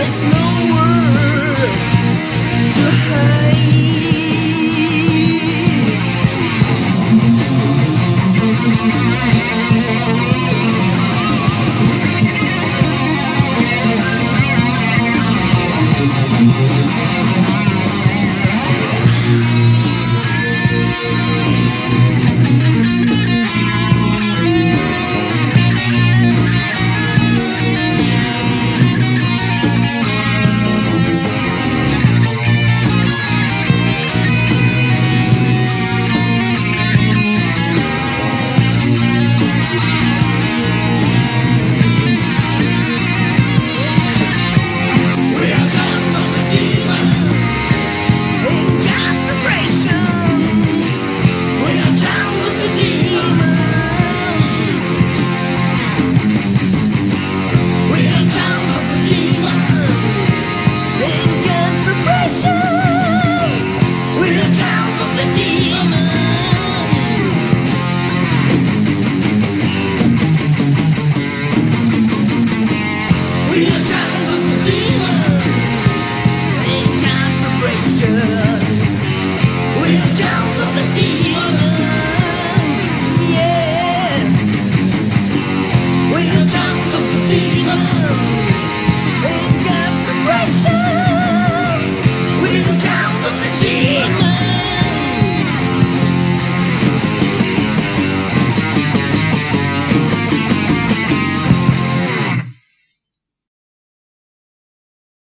There's no